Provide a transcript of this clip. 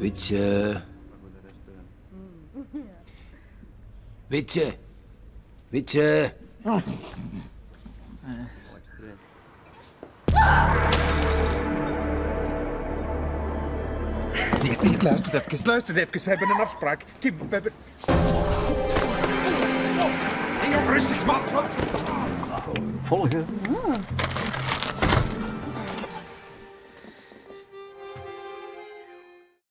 Witje. Witje. Witje. Ik wil Luister even, luister even. We hebben een afspraak. Kim, we hebben... Oh. Rustig, man. Volgen. Oh.